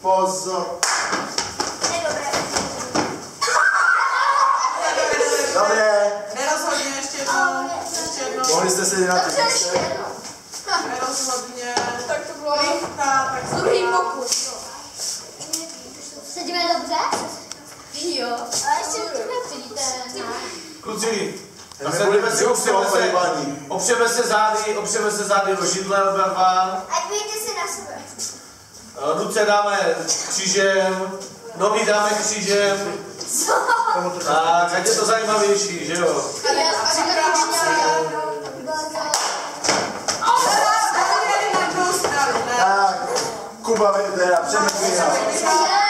Pozor. Dobré. Nerozhodně, ještě jednou. Ještě jednou. Mohli jste se ty jednou. Nerozhodně. Tak to bylo Lichta, tak druhý pokus. Sedíme dobře? Jo. A ještě. Kluci, zase budeme si opřeme se, opřeme se zády, opřeme se zády do židle oba dva. Ať vyjďte si na sebe. Eh, Ruce dáme křížem, nohy dáme křížem. Tak, ať je to zajímavější, že jo? Ne? Tak, Kuba, teda, jsem